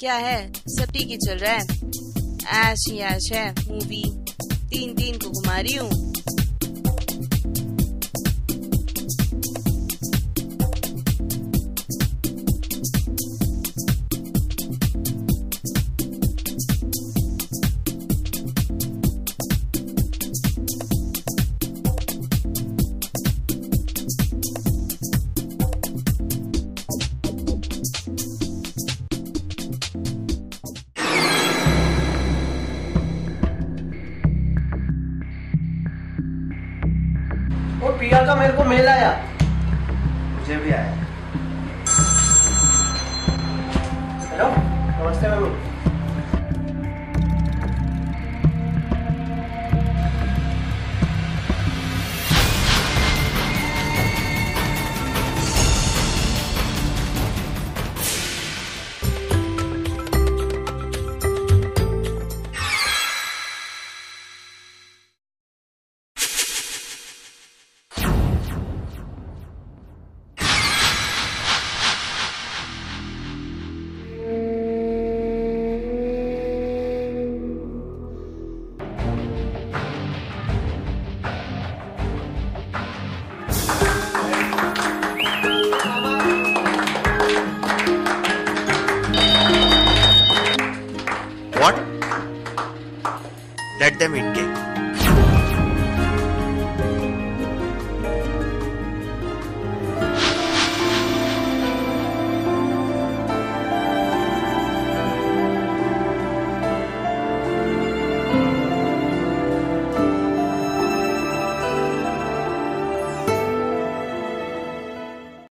क्या है? सब ठीक ही चल रहा है। ऐश ही ऐश है, मूवी। तीन तीन को घुमा रही हूँ। वो पिया का मेरे को मेल आया। मुझे भी आया। हेलो नमस्ते बाबू What? Let them eat cake.